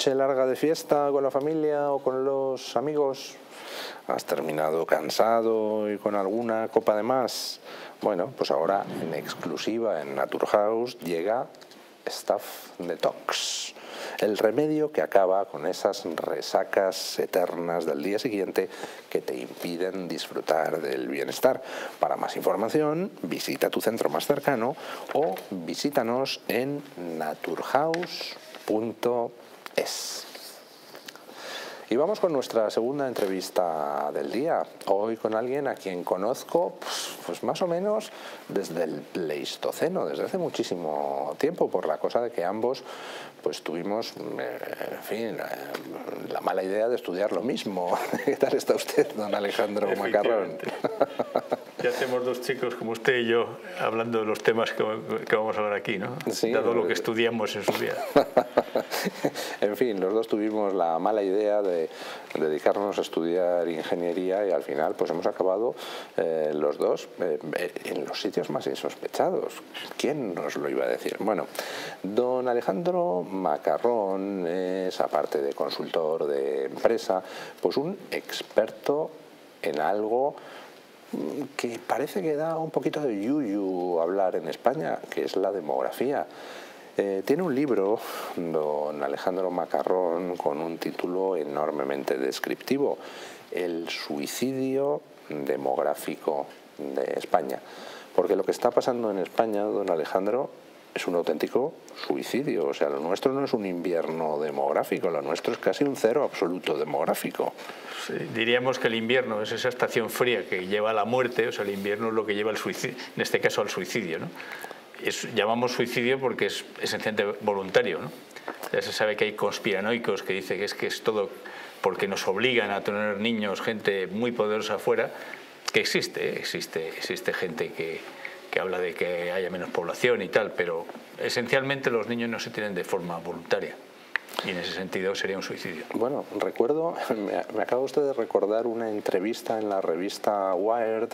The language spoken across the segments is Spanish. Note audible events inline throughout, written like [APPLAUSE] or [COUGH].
noche larga de fiesta con la familia o con los amigos? ¿Has terminado cansado y con alguna copa de más? Bueno, pues ahora en exclusiva en Naturhaus llega Stuff Detox el remedio que acaba con esas resacas eternas del día siguiente que te impiden disfrutar del bienestar. Para más información, visita tu centro más cercano o visítanos en Y vamos con nuestra segunda entrevista del día. Hoy con alguien a quien conozco, pues, pues, más o menos desde el Pleistoceno, desde hace muchísimo tiempo, por la cosa de que ambos pues tuvimos, eh, en fin, eh, la mala idea de estudiar lo mismo. [LAUGHS] ¿Qué tal está usted, don Alejandro Macarrón? Ya hacemos dos chicos como usted y yo hablando de los temas que, vamos a hablar aquí, ¿no? Sí, Dado lo que estudiamos en su día. [LAUGHS] en fin, los dos tuvimos la mala idea de dedicarnos a estudiar ingeniería y al final pues hemos acabado eh, los dos en los sitios más insospechados. ¿Quién nos lo iba a decir? Bueno, don Alejandro Macarrón es, aparte de consultor de empresa, pues un experto en algo que parece que da un poquito de yuyu hablar en España, que es la demografía. Eh, tiene un libro, don Alejandro Macarrón, con un título enormemente descriptivo, El suicidio demográfico de España. Porque lo que está pasando en España, don Alejandro, es un auténtico suicidio. O sea, lo nuestro no es un invierno demográfico, lo nuestro es casi un cero absoluto demográfico. diríamos que el invierno es esa estación fría que lleva a la muerte, o sea, el invierno es lo que lleva al suicidio, en este caso al suicidio. ¿no? llamamos suicidio porque es esencialmente voluntario. ¿no? Ya se sabe que hay conspiranoicos que dicen que es que es todo porque nos obligan a tener niños, gente muy poderosa afuera, que existe, ¿eh? existe, existe gente que, que habla de que haya menos población y tal, pero esencialmente los niños no se tienen de forma voluntaria. Y en ese sentido sería un suicidio. Bueno, recuerdo, [LAUGHS] me, acaba usted de recordar una entrevista en la revista Wired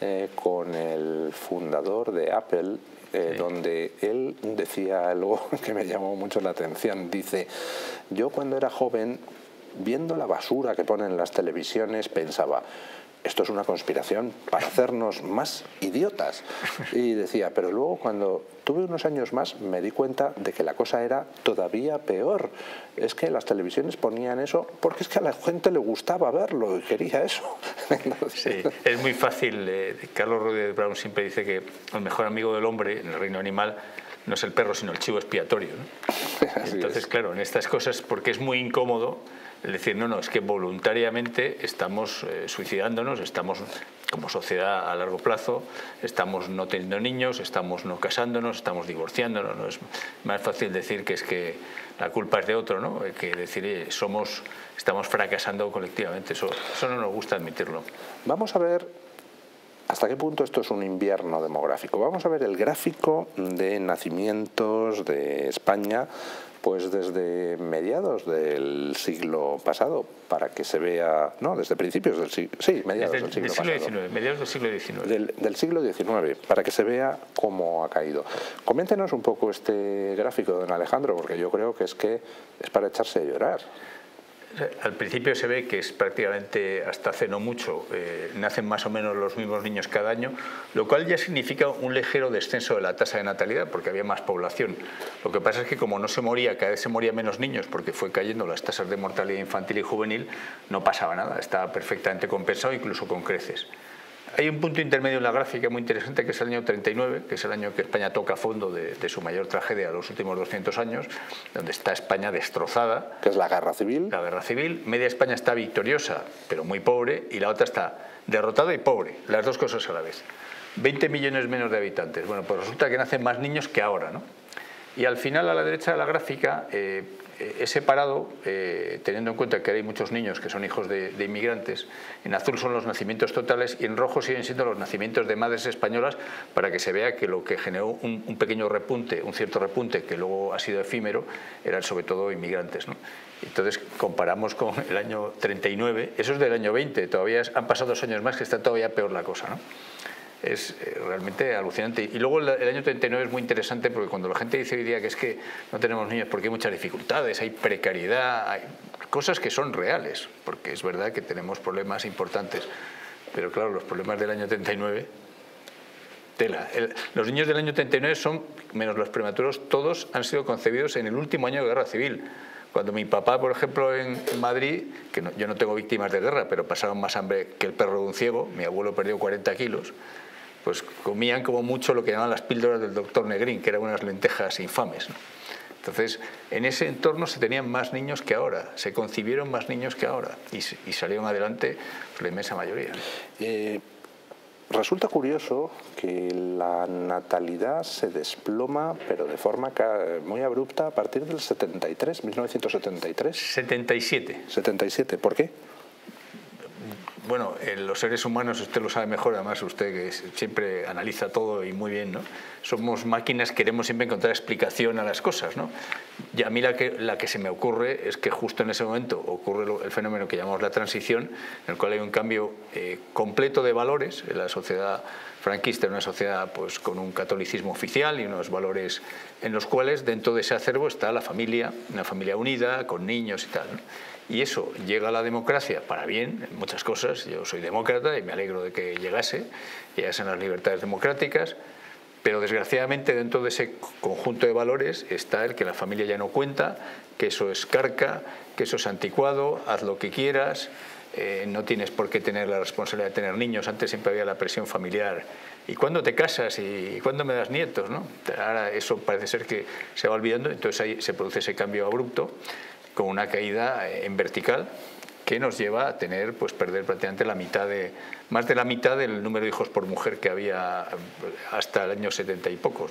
eh, con el fundador de Apple, eh, donde él decía algo [LAUGHS] que me llamó mucho la atención. Dice, yo cuando era joven, viendo la basura que ponen las televisiones, pensaba, esto es una conspiración para hacernos más idiotas. Y decía, pero luego cuando tuve unos años más me di cuenta de que la cosa era todavía peor. Es que las televisiones ponían eso porque es que a la gente le gustaba verlo y quería eso. [LAUGHS] Sí, es muy fácil. Eh, Carlos Rodríguez Brown siempre dice que el mejor amigo del hombre en el reino animal no es el perro, sino el chivo expiatorio. [LAUGHS] Entonces, claro, en estas cosas, porque es muy incómodo, decir, no, no, es que voluntariamente estamos eh, suicidándonos, estamos como sociedad a largo plazo, estamos no teniendo niños, estamos no casándonos, estamos divorciándonos. ¿no? Es más fácil decir que es que la culpa es de otro, ¿no? que decir eh, somos, estamos fracasando colectivamente. Eso, eso no nos gusta admitirlo. Vamos a ver hasta qué punto esto es un invierno demográfico. Vamos a ver el gráfico de nacimientos de España pues desde mediados del siglo pasado, para que se vea, no, desde principios del siglo, sí, mediados del siglo, XIX, mediados del siglo XIX. Del, del, siglo XIX, para que se vea cómo ha caído. Coméntenos un poco este gráfico, don Alejandro, porque yo creo que es que es para echarse a llorar. Al principio se ve que es prácticamente hasta hace no mucho, eh, nacen más o menos los mismos niños cada año, lo cual ya significa un ligero descenso de la tasa de natalidad porque había más población. Lo que pasa es que como no se moría, cada vez se morían menos niños porque fue cayendo las tasas de mortalidad infantil y juvenil, no pasaba nada, estaba perfectamente compensado incluso con creces. Hay un punto intermedio en la gráfica muy interesante que es el año 39, que es el año que España toca a fondo de, su mayor tragedia de los últimos 200 años, donde está España destrozada. Que es la guerra civil. La guerra civil. Media España está victoriosa, pero muy pobre, y la otra está derrotada y pobre, las dos cosas a la vez. 20 millones menos de habitantes. Bueno, pues resulta que nacen más niños que ahora, ¿no? Y al final, a la derecha de la gráfica, eh, he separado, eh, teniendo en cuenta que hay muchos niños que son hijos de, inmigrantes, en azul son los nacimientos totales y en rojo siguen siendo los nacimientos de madres españolas para que se vea que lo que generó un, pequeño repunte, un cierto repunte que luego ha sido efímero, eran sobre todo inmigrantes. Entonces comparamos con el año 39, eso es del año 20, todavía han pasado dos años más que está todavía peor la cosa. Es eh, realmente alucinante. Y luego el año 39 es muy interesante porque cuando la gente dice hoy día que es que no tenemos niños porque hay muchas dificultades, hay precariedad, hay cosas que son reales, porque es verdad que tenemos problemas importantes. Pero claro, los problemas del año 39 Tela. los niños del año 39 son, menos los prematuros, todos han sido concebidos en el último año de guerra civil. Cuando mi papá, por ejemplo, en, Madrid, que yo no tengo víctimas de guerra, pero pasaron más hambre que el perro de un ciego, mi abuelo perdió 40 kilos, pues comían como mucho lo que llamaban las píldoras del doctor Negrín, que eran unas lentejas infames. Entonces, en ese entorno se tenían más niños que ahora, se concibieron más niños que ahora y, salieron adelante la inmensa mayoría. Eh, Resulta curioso que la natalidad se desploma, pero de forma muy abrupta, a partir del 73, 1973. 77. 77, ¿por qué? Bueno, los seres humanos, usted lo sabe mejor, además usted que siempre analiza todo y muy bien, ¿no? Somos máquinas, queremos siempre encontrar explicación a las cosas, ¿no? Y a mí la que, la que se me ocurre es que justo en ese momento ocurre el fenómeno que llamamos la transición, en el cual hay un cambio eh, completo de valores en la sociedad franquista, una sociedad pues, con un catolicismo oficial y unos valores en los cuales dentro de ese acervo está la familia, una familia unida, con niños y tal. Y eso llega a la democracia para bien, en muchas cosas. Yo soy demócrata y me alegro de que llegase, llegasen las libertades democráticas. Pero desgraciadamente dentro de ese conjunto de valores está el que la familia ya no cuenta, que eso es carca, que eso es anticuado, haz lo que quieras, eh, no tienes por qué tener la responsabilidad de tener niños, antes siempre había la presión familiar. ¿Y cuándo te casas? ¿Y cuándo me das nietos? ¿no? Ahora eso parece ser que se va olvidando, entonces ahí se produce ese cambio abrupto con una caída en vertical que nos lleva a tener, pues perder prácticamente la mitad de, más de la mitad del número de hijos por mujer que había hasta el año 70 y pocos.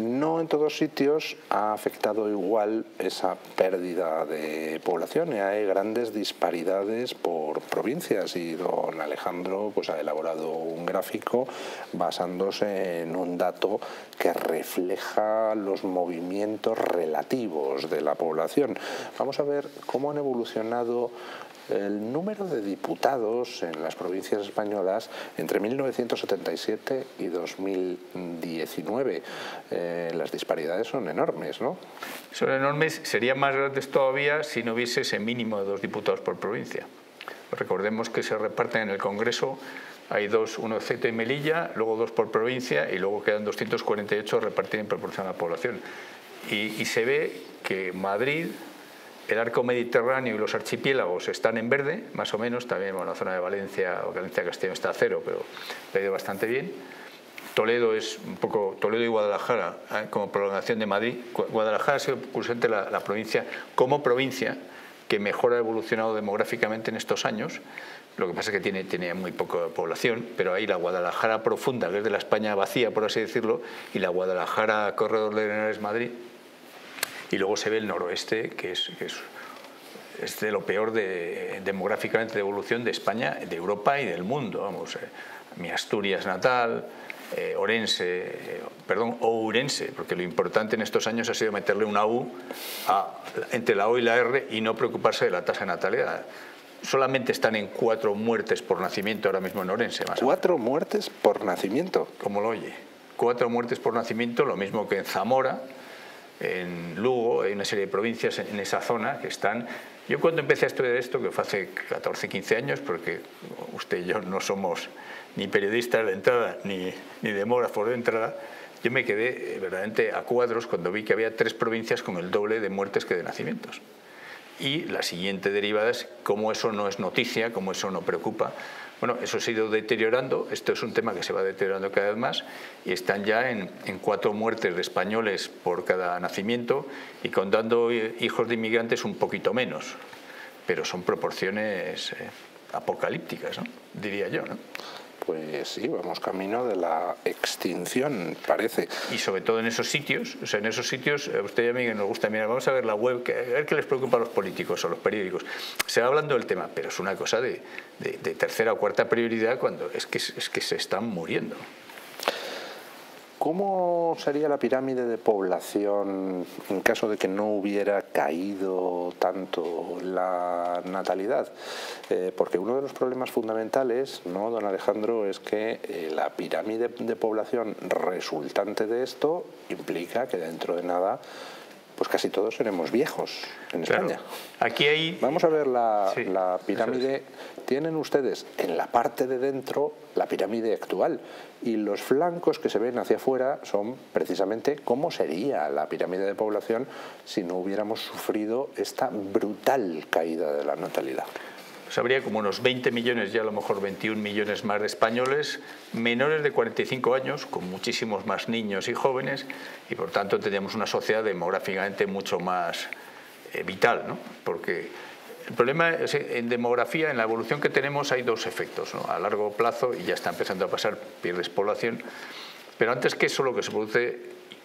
En todos sitios ha afectado igual esa pérdida de población hay grandes disparidades por provincias y don Alejandro pues, ha elaborado un gráfico basándose en un dato que refleja los movimientos relativos de la población. Vamos a ver cómo han evolucionado el número de diputados en las provincias españolas entre 1977 y 2019. Eh, las disparidades son enormes, ¿no? Son enormes, serían más grandes todavía si no hubiese ese mínimo de dos diputados por provincia. Recordemos que se reparten en el Congreso hay dos, uno de Ceuta y Melilla, luego dos por provincia y luego quedan 248 repartidos en proporción a la población. Y, se ve que Madrid, el arco mediterráneo y los archipiélagos están en verde, más o menos, también la zona de Valencia o Valencia Castellón está a cero, pero ha ido bastante bien. Toledo es un poco, Toledo y Guadalajara ¿eh? como prolongación de Madrid. Guadalajara ha sido curiosamente la, la, provincia como provincia que mejor ha evolucionado demográficamente en estos años. Lo que pasa es que tiene, tiene muy poca población, pero ahí la Guadalajara profunda, que es de la España vacía, por así decirlo, y la Guadalajara corredor de Henares Madrid, y luego se ve el noroeste, que es, es, de lo peor de, demográficamente de evolución de España, de Europa y del mundo. Vamos, eh, mi Asturias natal, eh, Orense, eh, perdón, Ourense, porque lo importante en estos años ha sido meterle una U entre la O y la R y no preocuparse de la tasa de natalidad. Solamente están en cuatro muertes por nacimiento ahora mismo en Orense. Más ¿Cuatro muertes por nacimiento? Como lo oye. Cuatro muertes por nacimiento, lo mismo que en Zamora, en Lugo, hay una serie de provincias en esa zona que están... Yo cuando empecé a estudiar esto, que fue hace 14, 15 años, porque usted y yo no somos ni periodistas de entrada ni, ni demógrafos de entrada, yo me quedé eh, verdaderamente a cuadros cuando vi que había tres provincias con el doble de muertes que de nacimientos. Y la siguiente derivada es cómo eso no es noticia, cómo eso no preocupa, bueno, eso se ha ido deteriorando, esto es un tema que se va deteriorando cada vez más y están ya en, cuatro muertes de españoles por cada nacimiento y contando hijos de inmigrantes un poquito menos, pero son proporciones eh, apocalípticas, diría yo. ¿no? Pues sí, vamos camino de la extinción, parece. Y sobre todo en esos sitios, o sea, en esos sitios, eh, usted y a mí que nos gusta mirar, vamos a ver la web, a ver qué les preocupa a los políticos o los periódicos. Se va hablando del tema, pero es una cosa de, tercera o cuarta prioridad cuando es que, es que se están muriendo. ¿Cómo sería la pirámide de población en caso de que no hubiera caído tanto la natalidad? Eh, porque uno de los problemas fundamentales, ¿no, don Alejandro, es que eh, la pirámide de población resultante de esto implica que dentro de nada pues casi todos seremos viejos en España. Aquí hay... Vamos a ver la, pirámide. Tienen ustedes en la parte de dentro la pirámide actual y los flancos que se ven hacia afuera son precisamente cómo sería la pirámide de población si no hubiéramos sufrido esta brutal caída de la natalidad pues habría como unos 20 millones, ya a lo mejor 21 millones más de españoles menores de 45 años, con muchísimos más niños y jóvenes, y por tanto tendríamos una sociedad demográficamente mucho más eh, vital, ¿no? porque el problema es en demografía, en la evolución que tenemos hay dos efectos, a largo plazo, y ya está empezando a pasar, pierdes población, pero antes que eso lo que se produce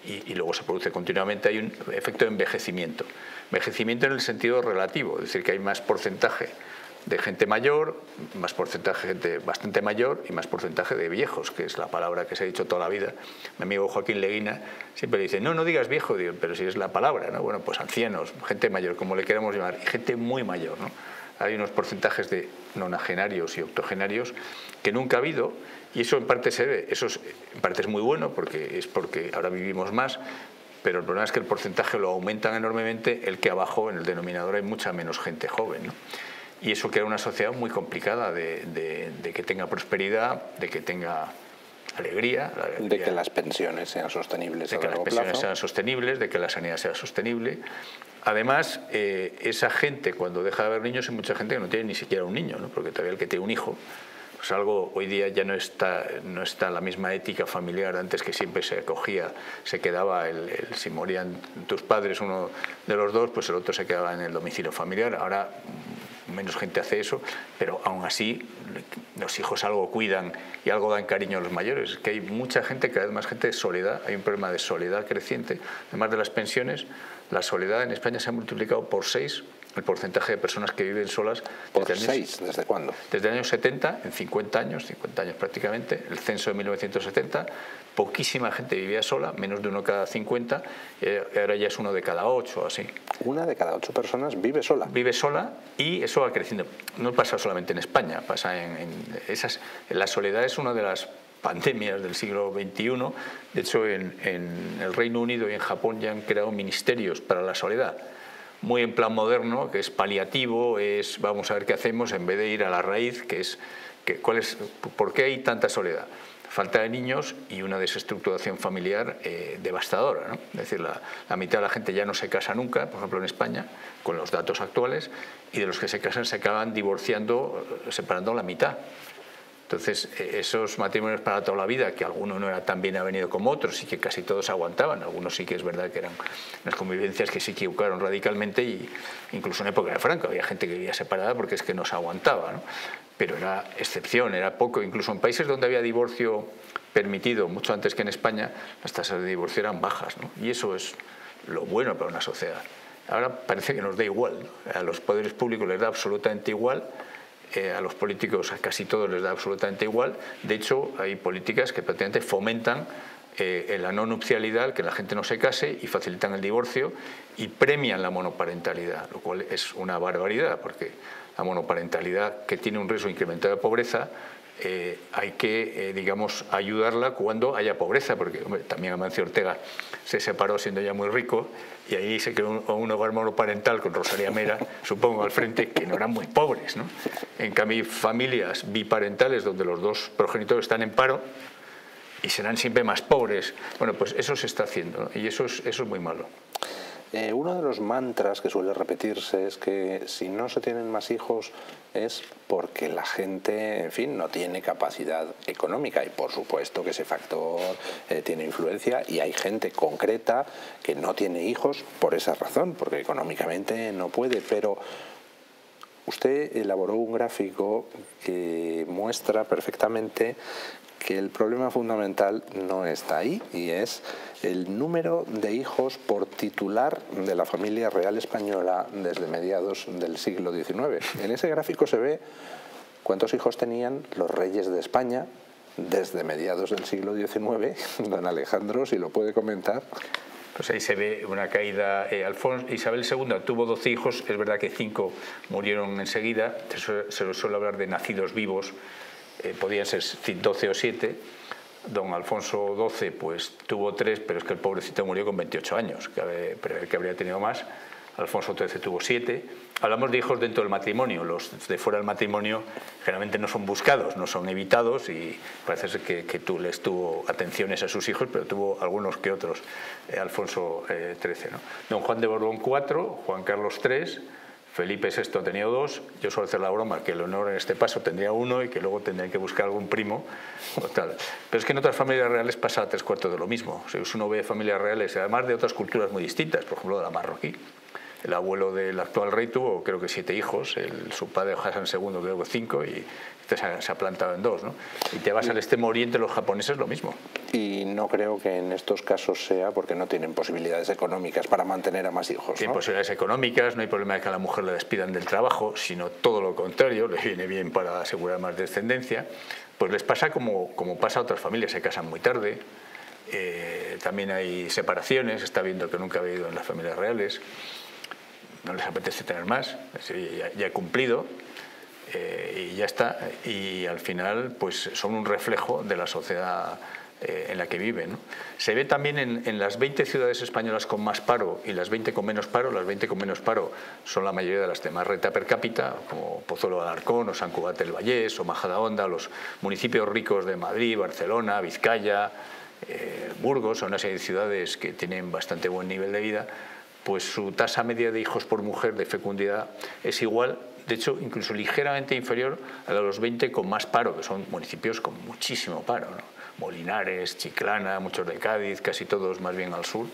y, y, luego se produce continuamente, hay un efecto de envejecimiento. Envejecimiento en el sentido relativo, es decir, que hay más porcentaje de gente mayor, más porcentaje de gente bastante mayor y más porcentaje de viejos, que es la palabra que se ha dicho toda la vida. Mi amigo Joaquín Leguina siempre dice, no, no digas viejo, pero si es la palabra, ¿no? Bueno, pues ancianos, gente mayor, como le queramos llamar, y gente muy mayor, ¿no? Hay unos porcentajes de nonagenarios y octogenarios que nunca ha habido y eso en parte se ve, eso es, en parte es muy bueno porque es porque ahora vivimos más, pero el problema es que el porcentaje lo aumentan enormemente, el que abajo en el denominador hay mucha menos gente joven. ¿no? Y eso crea una sociedad muy complicada de, que tenga prosperidad, de que tenga alegría, De que las pensiones sean sostenibles. De que las pensiones sean sostenibles, de que la sanidad sea sostenible. Además, eh, esa gente, cuando deja de haber niños, hay mucha gente que no tiene ni siquiera un niño, ¿no? porque todavía el que tiene un hijo, pues algo hoy día ya no está, no está la misma ética familiar, antes que siempre se acogía, se quedaba, el, si morían tus padres, uno de los dos, pues el otro se quedaba en el domicilio familiar. Ahora menos gente hace eso, pero aún así los hijos algo cuidan y algo dan cariño a los mayores. Es que hay mucha gente, cada vez más gente de soledad, hay un problema de soledad creciente, además de las pensiones, la soledad en España se ha multiplicado por seis el porcentaje de personas que viven solas. ¿Por desde seis? ¿Desde cuándo? Desde el año 70, en 50 años, 50 años prácticamente, el censo de 1970, poquísima gente vivía sola, menos de uno cada 50, y ahora ya es uno de cada ocho, así. Una de cada ocho personas vive sola. Vive sola y eso va creciendo. No pasa solamente en España, pasa en, esas. La soledad es una de las pandemias del siglo XXI. De hecho, en, en el Reino Unido y en Japón ya han creado ministerios para la soledad muy en plan moderno, que es paliativo, es vamos a ver qué hacemos en vez de ir a la raíz, que es, que, cuál es por qué hay tanta soledad. Falta de niños y una desestructuración familiar eh, devastadora. ¿no? Es decir, la, la, mitad de la gente ya no se casa nunca, por ejemplo en España, con los datos actuales, y de los que se casan se acaban divorciando, separando la mitad. Entonces, e, esos matrimonios para toda la vida, que alguno no era tan bien avenido como otros y que casi todos aguantaban, algunos sí que es verdad que eran unas convivencias que se equivocaron radicalmente y incluso en época de Franco había gente que vivía separada porque es que no se aguantaba, pero era excepción, era poco, incluso en países donde había divorcio permitido mucho antes que en España, las tasas de divorcio eran bajas y eso es lo bueno para una sociedad. Ahora parece que nos da igual, a los poderes públicos les da absolutamente igual eh, a los políticos a casi todos les da absolutamente igual. De hecho, hay políticas que prácticamente fomentan eh, la no nupcialidad, que la gente no se case y facilitan el divorcio y premian la monoparentalidad, lo cual es una barbaridad porque la monoparentalidad que tiene un riesgo incrementado de pobreza eh, hay que, digamos, ayudarla cuando haya pobreza, porque también Amancio Ortega se separó siendo ya muy rico y ahí se creó un, hogar monoparental con Rosalía Mera, [LAUGHS] supongo, al frente, que no eran muy pobres. ¿no? En cambio, familias biparentales donde los dos progenitores están en paro y serán siempre más pobres. Bueno, pues eso se está haciendo y eso es, eso es muy malo. Eh, uno de los mantras que suele repetirse es que si no se tienen más hijos es porque la gente, en fin, no tiene capacidad económica. Y por supuesto que ese factor eh, tiene influencia. Y hay gente concreta que no tiene hijos por esa razón, porque económicamente no puede, pero usted elaboró un gráfico que muestra perfectamente que el problema fundamental no está ahí y es el número de hijos por titular de la familia real española desde mediados del siglo XIX. En ese gráfico se ve cuántos hijos tenían los reyes de España desde mediados del siglo XIX. [LAUGHS] Don Alejandro, si lo puede comentar. Pues ahí se ve una caída. Eh, Isabel II tuvo 12 hijos, es verdad que cinco murieron enseguida, se, se suele hablar de nacidos vivos, eh, podían ser 12 o 7. Don Alfonso XII pues, tuvo tres, pero es que el pobrecito murió con 28 años, que, que habría tenido más. Alfonso XIII tuvo siete. Hablamos de hijos dentro del matrimonio. Los de fuera del matrimonio generalmente no son buscados, no son evitados y parece ser que, que tú les tuvo atenciones a sus hijos, pero tuvo algunos que otros, eh, Alfonso XIII. Eh, ¿no? Don Juan de Borbón cuatro, Juan Carlos III, Felipe VI tenía dos, yo suelo hacer la broma que Leonor en este paso tendría uno y que luego tendría que buscar algún primo o tal. Pero es que en otras familias reales pasa tres cuartos de lo mismo. Si uno ve familias reales, además de otras culturas muy distintas, por ejemplo la marroquí, el abuelo del actual rey tuvo creo que siete hijos, el, su padre Hassan II creo que cinco y este se ha, plantado en dos. ¿no? Y te vas al extremo oriente, los japoneses lo mismo. Y no creo que en estos casos sea porque no tienen posibilidades económicas para mantener a más hijos. Tienen posibilidades económicas, no hay problema de que a la mujer le despidan del trabajo, sino todo lo contrario, le viene bien para asegurar más descendencia. Pues les pasa como, como pasa a otras familias, se casan muy tarde, eh, también hay separaciones, está viendo que nunca ha habido en las familias reales no les apetece tener más, ya, he cumplido eh, y ya está. Y al final pues son un reflejo de la sociedad eh, en la que viven. Se ve también en, las 20 ciudades españolas con más paro y las 20 con menos paro. Las 20 con menos paro son la mayoría de las de más renta per cápita, como Pozuelo de Alarcón o San Cugat del Vallés o Majadahonda, los municipios ricos de Madrid, Barcelona, Vizcaya, eh, Burgos, son una serie de ciudades que tienen bastante buen nivel de vida pues su tasa media de hijos por mujer de fecundidad es igual, de hecho incluso ligeramente inferior a la de los 20 con más paro, que son municipios con muchísimo paro. Molinares, Chiclana, muchos de Cádiz, casi todos más bien al sur.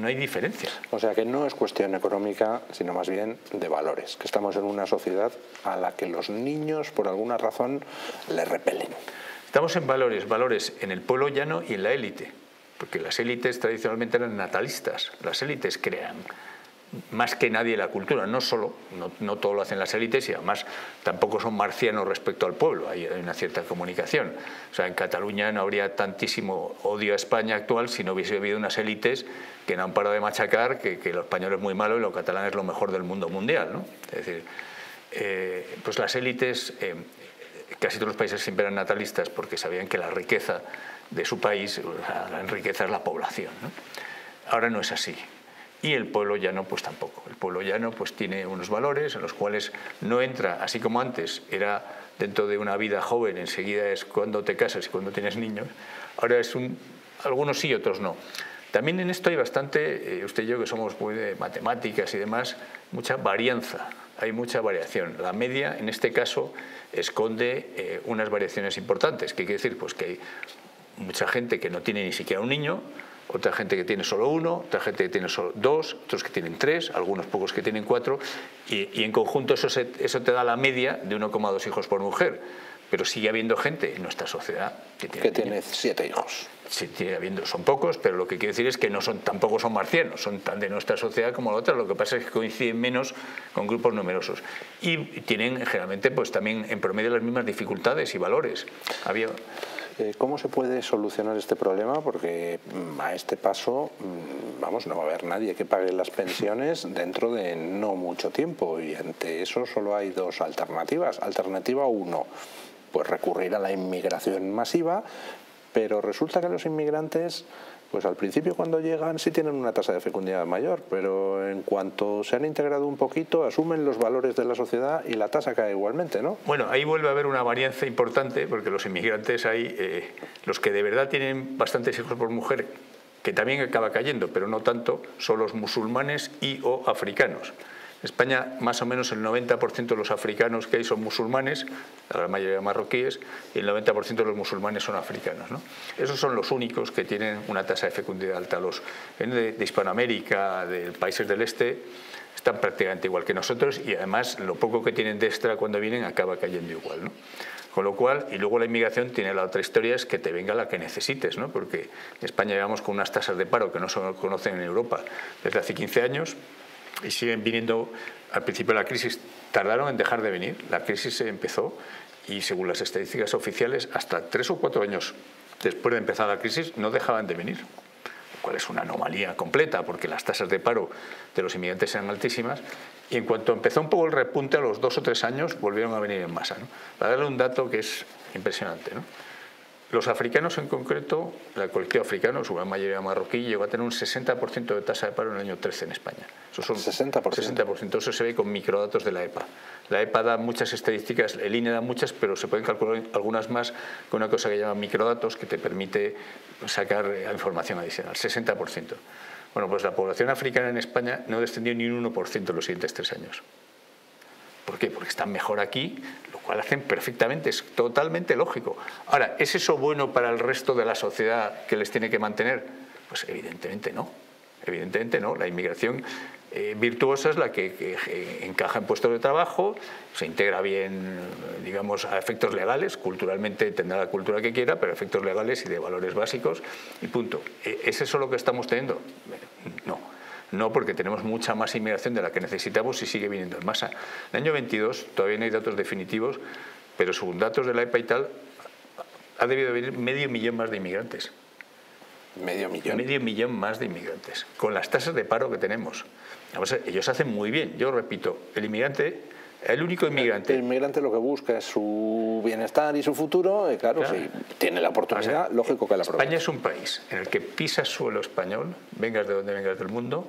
No hay diferencia. O sea que no es cuestión económica, sino más bien de valores, que estamos en una sociedad a la que los niños, por alguna razón, le repelen. Estamos en valores, valores en el pueblo llano y en la élite porque las élites tradicionalmente eran natalistas, las élites crean más que nadie la cultura, no solo, no, todo lo hacen las élites y además tampoco son marcianos respecto al pueblo, hay, una cierta comunicación. O sea, en Cataluña no habría tantísimo odio a España actual si no hubiese habido unas élites que no han parado de machacar que, que lo español es muy malo y lo catalán es lo mejor del mundo mundial. ¿no? Es decir, eh, pues las élites, eh, casi todos los países siempre eran natalistas porque sabían que la riqueza de su país, la riqueza es la población. Ahora no es así. Y el pueblo llano pues tampoco. El pueblo llano pues tiene unos valores en los cuales no entra, así como antes era dentro de una vida joven, enseguida es cuando te casas y cuando tienes niños, ahora es un, algunos sí, otros no. También en esto hay bastante, eh, usted y yo que somos muy de matemáticas y demás, mucha varianza, hay mucha variación. La media, en este caso, esconde eh, unas variaciones importantes. ¿Qué quiere decir? Pues que hay mucha gente que no tiene ni siquiera un niño, otra gente que tiene solo uno, otra gente que tiene solo dos, otros que tienen tres, algunos pocos que tienen cuatro, y, en conjunto eso, eso te da la media de 1,2 hijos por mujer. Pero sigue habiendo gente en nuestra sociedad que tiene, que tiene siete hijos. Sí, habiendo, son pocos, pero lo que quiere decir es que no son, tampoco son marcianos, son tan de nuestra sociedad como la otra. Lo que pasa es que coinciden menos con grupos numerosos. Y tienen generalmente pues, también en promedio las mismas dificultades y valores. Había, ¿Cómo se puede solucionar este problema? Porque mm, a este paso, mm, vamos, no va a haber nadie que pague las pensiones [LAUGHS] dentro de no mucho tiempo y ante eso solo hay dos alternativas. Alternativa uno, pues recurrir a la inmigración masiva, pero resulta que los inmigrantes pues al principio cuando llegan sí tienen una tasa de fecundidad mayor, pero en cuanto se han integrado un poquito asumen los valores de la sociedad y la tasa cae igualmente, ¿no? Bueno, ahí vuelve a haber una varianza importante porque los inmigrantes hay, eh, los que de verdad tienen bastantes hijos por mujer, que también acaba cayendo, pero no tanto, son los musulmanes y o africanos. España más o menos el 90% de los africanos que hay son musulmanes, la mayoría marroquíes, y el 90% de los musulmanes son africanos. Esos son los únicos que tienen una tasa de fecundidad alta. Los de, Hispanoamérica, de países del este, están prácticamente igual que nosotros y además lo poco que tienen de extra cuando vienen acaba cayendo igual. Con lo cual, y luego la inmigración tiene la otra historia, es que te venga la que necesites, ¿no? porque en España llevamos con unas tasas de paro que no se conocen en Europa desde hace 15 años, y siguen viniendo al principio de la crisis, tardaron en dejar de venir, la crisis empezó y según las estadísticas oficiales, hasta tres o cuatro años después de empezar la crisis no dejaban de venir, lo cual es una anomalía completa porque las tasas de paro de los inmigrantes eran altísimas y en cuanto empezó un poco el repunte a los dos o tres años volvieron a venir en masa. Para darle un dato que es impresionante. ¿no? Los africanos en concreto, el colectivo africano, su gran mayoría marroquí, llegó a tener un 60% de tasa de paro en el año 13 en España. Eso son 60%. 60%. Eso se ve con microdatos de la EPA. La EPA da muchas estadísticas, el INE da muchas, pero se pueden calcular algunas más con una cosa que llama microdatos que te permite sacar información adicional. 60%. Bueno, pues la población africana en España no descendió ni un 1% en los siguientes tres años. ¿Por qué? Porque están mejor aquí, lo cual hacen perfectamente, es totalmente lógico. Ahora, ¿es eso bueno para el resto de la sociedad que les tiene que mantener? Pues evidentemente no. Evidentemente no. La inmigración eh, virtuosa es la que, encaja en puestos de trabajo, se integra bien, digamos, a efectos legales, culturalmente tendrá la cultura que quiera, pero a efectos legales y de valores básicos, y punto. ¿E-, ¿Es eso lo que estamos teniendo? No. No, porque tenemos mucha más inmigración de la que necesitamos y sigue viniendo en masa. En el año 22 todavía no hay datos definitivos, pero según datos de la EPA y tal, ha debido venir medio millón más de inmigrantes. Medio millón. Medio millón más de inmigrantes, con las tasas de paro que tenemos. ellos hacen muy bien. Yo repito, el inmigrante el único inmigrante. El, inmigrante lo que busca es su bienestar y su futuro, y claro, si tiene la oportunidad, lógico que la aproveche. España es un país en el que pisas suelo español, vengas de donde vengas del mundo,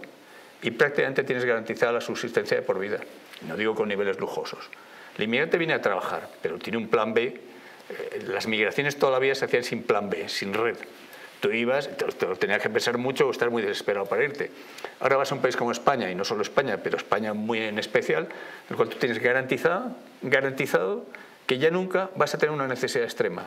y prácticamente tienes garantizada la subsistencia de por vida. No digo con niveles lujosos. El inmigrante viene a trabajar, pero tiene un plan B. Eh, las migraciones todavía se hacían sin plan B, sin red. Tú ibas, te, lo tenías que pensar mucho o estar muy desesperado para irte. Ahora vas a un país como España, y no solo España, pero España muy en especial, en el cual tú tienes garantizado, garantizado que ya nunca vas a tener una necesidad extrema,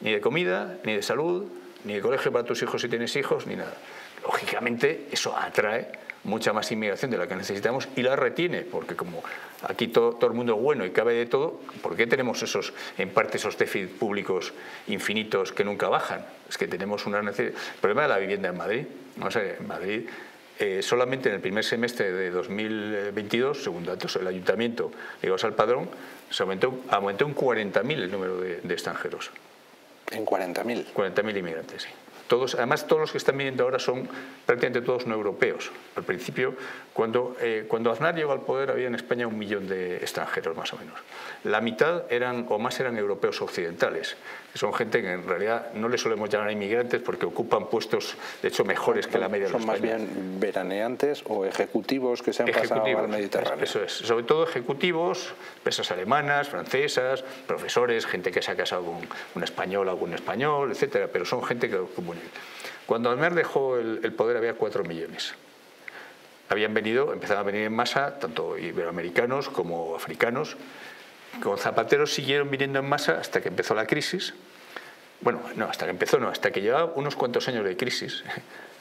ni de comida, ni de salud, ni de colegio para tus hijos si tienes hijos, ni nada. Lógicamente, eso atrae mucha más inmigración de la que necesitamos y la retiene, porque como aquí todo, todo el mundo es bueno y cabe de todo, ¿por qué tenemos esos, en parte esos déficits públicos infinitos que nunca bajan? Es que tenemos una necesidad. El problema de la vivienda en Madrid, no sé, en Madrid eh, solamente en el primer semestre de 2022, según datos del ayuntamiento ligados al padrón, se aumentó, aumentó un 40.000 el número de, de extranjeros. ¿En 40.000? 40.000 inmigrantes, sí además, todos los que están viniendo ahora son prácticamente todos no europeos. Al principio, cuando, eh, cuando Aznar llegó al poder, había en España un millón de extranjeros, más o menos. La mitad eran, o más eran europeos occidentales, que son gente que en realidad no les solemos llamar inmigrantes porque ocupan puestos, de hecho, mejores que la media Son más bien veraneantes o ejecutivos que se han pasado al Mediterráneo. Eso es, sobre todo ejecutivos, empresas alemanas, francesas, profesores, gente que se ha casado con un español algún español, etcétera, pero son gente que cuando Aznar dejó el, poder había 4 millones. Habían venido, empezaron a venir en masa, tanto iberoamericanos como africanos. Con Zapatero siguieron viniendo en masa hasta que empezó la crisis. Bueno, no, hasta que empezó, no, hasta que llevaba unos cuantos años de crisis.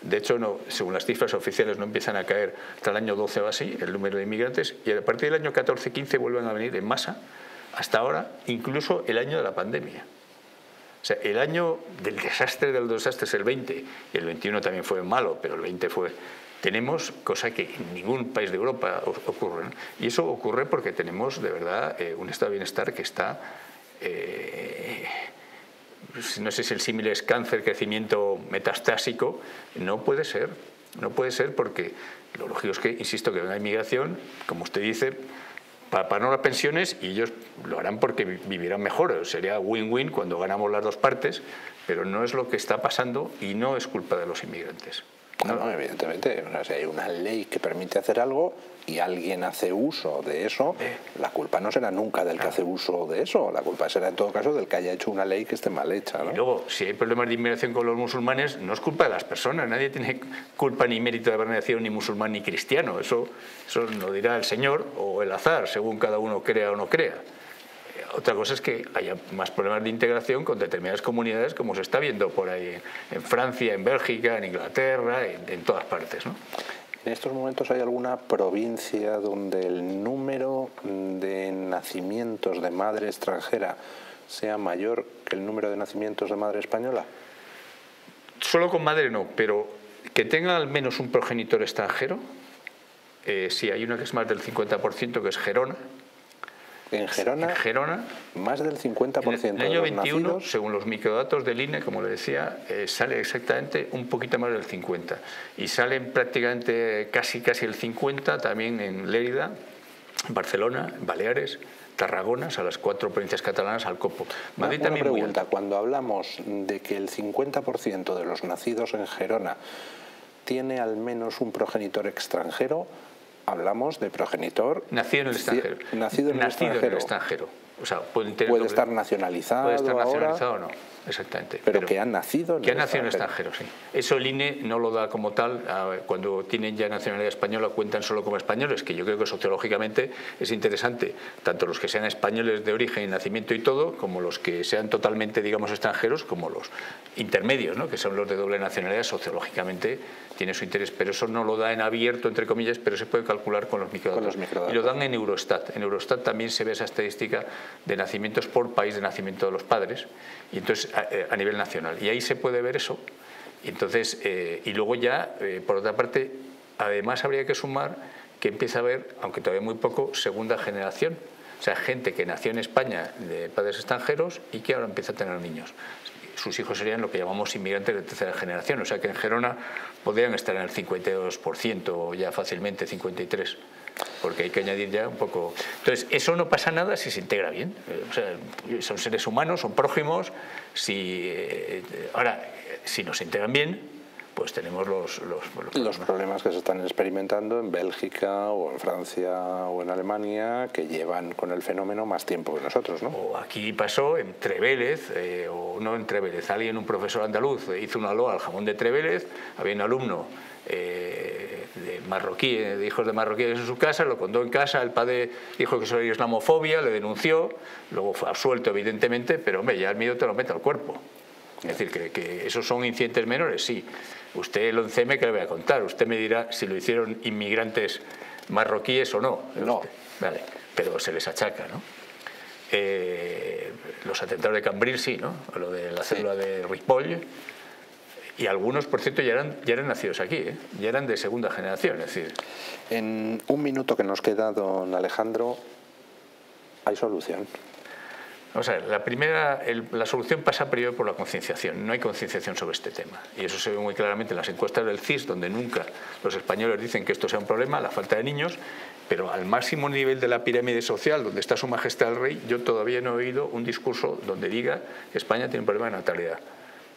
De hecho, no, según las cifras oficiales, no empiezan a caer hasta el año 12 o así el número de inmigrantes y a partir del año 14-15 vuelven a venir en masa, hasta ahora, incluso el año de la pandemia. O sea, el año del desastre de los desastres, el 20, y el 21 también fue malo, pero el 20 fue... Tenemos cosa que en ningún país de Europa ocurre. Y eso ocurre porque tenemos, de verdad, eh, un estado de bienestar que está... Eh, no sé si el símil es cáncer, crecimiento metastásico, no puede ser, no puede ser porque lo lógico es que, insisto, que una inmigración, como usted dice, para pagar las pensiones y ellos lo harán porque vivirán mejor. Sería win-win cuando ganamos las dos partes, pero no es lo que está pasando y no es culpa de los inmigrantes. No, no, evidentemente. si hay una ley que permite hacer algo y alguien hace uso de eso, eh. la culpa no será nunca del que hace uso de eso. La culpa será en todo caso del que haya hecho una ley que esté mal hecha. Y luego, si hay problemas de inmigración con los musulmanes, no es culpa de las personas. Nadie tiene culpa ni mérito de haber nacido ni musulmán ni cristiano. Eso, eso lo dirá el Señor o el azar, según cada uno crea o no crea. Otra cosa es que haya más problemas de integración con determinadas comunidades, como se está viendo por ahí en Francia, en Bélgica, en Inglaterra, en, todas partes. ¿En estos momentos hay alguna provincia donde el número de nacimientos de madre extranjera sea mayor que el número de nacimientos de madre española? Solo con madre no, pero que tenga al menos un progenitor extranjero, eh, sí, hay una que es más del 50%, que es Gerona, En Gerona, En Gerona, más del 50% en el de año los 21, nacidos según los microdatos del INE, como le decía, eh, sale exactamente un poquito más del 50. Y salen prácticamente casi casi el 50 también en Lérida, Barcelona, Baleares, Tarragona, sea, las cuatro provincias catalanas al copo. Madrid una también pregunta, cuando hablamos de que el 50% de los nacidos en Gerona tiene al menos un progenitor extranjero, hablamos de progenitor Nacido en el extranjero. Nacido en el Nacido extranjero. extranjero. O sea, pueden tener Puede estar nacionalizado Puede estar ahora, nacionalizado o no, exactamente. pero, que ha nacido en Que ha el nacido en extranjero. sí. Eso el INE no lo da como tal. Cuando tienen ya nacionalidad española cuentan solo como españoles, que yo creo que sociológicamente es interesante, tanto los que sean españoles de origen y nacimiento y todo, como los que sean totalmente, digamos, extranjeros, como los intermedios, ¿no? que son los de doble nacionalidad, sociológicamente tiene su interés, pero eso no lo da en abierto, entre comillas, pero se puede calcular con los microdatos. Con los microdatos. Y lo dan en Eurostat. En Eurostat también se ve esa estadística de nacimientos por país de nacimiento de los padres, y entonces a, eh, nivel nacional. Y ahí se puede ver eso. Y entonces, eh, y luego ya, eh, por otra parte, además habría que sumar que empieza a haber, aunque todavía muy poco, segunda generación. O sea, gente que nació en España de padres extranjeros y que ahora empieza a tener niños. Sus hijos serían lo que llamamos inmigrantes de tercera generación. O sea que en Gerona podrían estar en el 52% ya fácilmente, 53% porque hay que añadir ya un poco. Entonces, eso no pasa nada si se integra bien. Eh, O sea, son seres humanos, son prójimos. Si, eh, ahora, eh, si no se integran bien, pues tenemos los, los, los Los problemas que se están experimentando en Bélgica o en Francia o en Alemania, que llevan con el fenómeno más tiempo que nosotros, ¿no? O aquí pasó en Trevélez, eh, o no en Trevélez, alguien, un profesor andaluz, eh, hizo una loa al jamón de Trevélez, había un alumno eh, de marroquí, de hijos de marroquíes en su casa, lo contó en casa, el padre dijo que eso era islamofobia, le denunció, luego fue absuelto evidentemente, pero hombre, ya el miedo te lo mete al cuerpo. Es decir, que, que esos son incidentes menores, sí. Usted el 11M, que le voy a contar? Usted me dirá si lo hicieron inmigrantes marroquíes o no. No. Vale, pero se les achaca, ¿no? Eh, los atentados de Cambril sí, ¿no? Lo de la célula de Ripoll. Y algunos, por cierto, ya eran, ya eran nacidos aquí, ¿eh? ya eran de segunda generación. Es decir, En un minuto que nos queda, don Alejandro, ¿hay solución? O sea, la primera, el- la solución pasa primero por la concienciación. No hay concienciación sobre este tema. Y eso se ve muy claramente en las encuestas del CIS, donde nunca los españoles dicen que esto sea un problema, la falta de niños, pero al máximo nivel de la pirámide social, donde está su majestad el rey, yo todavía no he oído un discurso donde diga que España tiene un problema de natalidad.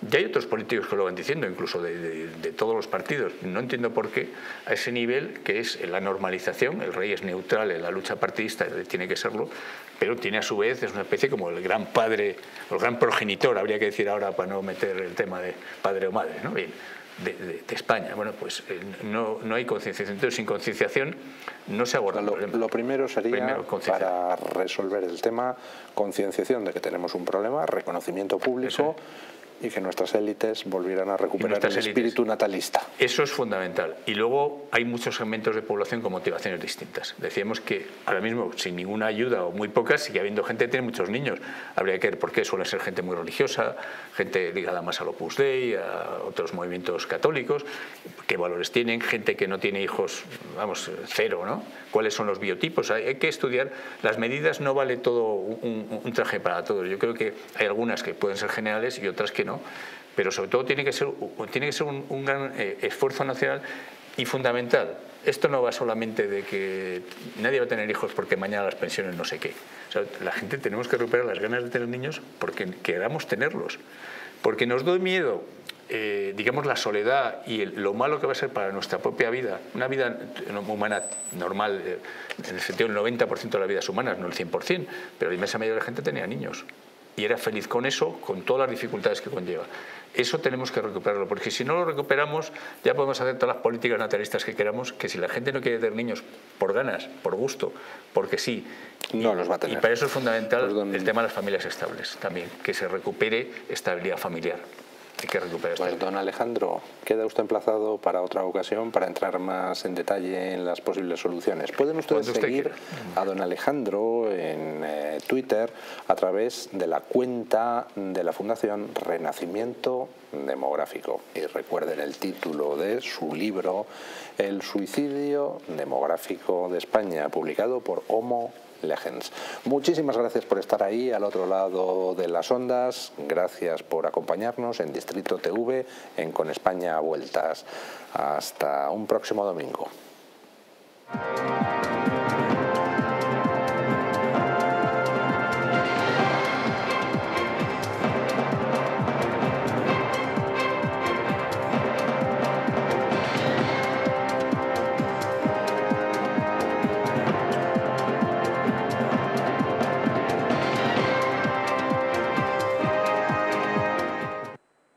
Ya hay otros políticos que lo van diciendo, incluso de, de- de todos los partidos. No entiendo por qué a ese nivel, que es la normalización, el rey es neutral en la lucha partidista, tiene que serlo, pero tiene a su vez, es una especie como el gran padre, o el gran progenitor, habría que decir ahora para no meter el tema de padre o madre, ¿no? Bien, de, España. Bueno, pues eh, no, no hay concienciación. Entonces, sin concienciación no se aborda el problema. lo primero sería, Primero, para resolver el tema, concienciación de que tenemos un problema, reconocimiento público y que nuestras élites volvieran a recuperar el élites. espíritu natalista. Eso es fundamental. Y luego hay muchos segmentos de población con motivaciones distintas. Decíamos que ahora mismo, sin ninguna ayuda o muy pocas, sigue habiendo gente que tiene muchos niños. Habría que ver por qué. Suele ser gente muy religiosa, gente ligada más al Opus Dei, a otros movimientos católicos, qué valores tienen, gente que no tiene hijos, vamos, cero, ¿no? ¿Cuáles son los biotipos? Hay, hay que estudiar. Las medidas no vale todo un, un traje para todos. Yo creo que hay algunas que pueden ser generales y otras que no pero sobre todo tiene que ser, tiene que ser un, un gran eh, esfuerzo nacional y fundamental. Esto no va solamente de que nadie va a tener hijos porque mañana las pensiones no sé qué. O sea, la gente tenemos que recuperar las ganas de tener niños porque queramos tenerlos. Porque nos doy miedo, eh, digamos, la soledad y el- lo malo que va a ser para nuestra propia vida. Una vida humana normal, eh, en el sentido del 90% de las vidas humanas, no el 100%, pero la inmensa mayoría de la gente tenía niños y era feliz con eso, con todas las dificultades que conlleva. Eso tenemos que recuperarlo, porque si no lo recuperamos, ya podemos hacer todas las políticas natalistas que queramos, que si la gente no quiere tener niños por ganas, por gusto, porque sí, No y- los va a tener. Y para eso es fundamental Pues, don- el tema de las familias estables también, que se recupere estabilidad familiar. Que Pues don Alejandro, queda usted emplazado para otra ocasión para entrar más en detalle en las posibles soluciones. Pueden ustedes usted seguir quiera. a don Alejandro en eh, Twitter a través de la cuenta de la Fundación Renacimiento Demográfico. Y recuerden el título de su libro, El suicidio demográfico de España, publicado por Homo Legens. Muchísimas gracias por estar ahí al otro lado de las ondas, gracias por acompañarnos en Distrito TV, en Con España Vueltas. Hasta un próximo domingo.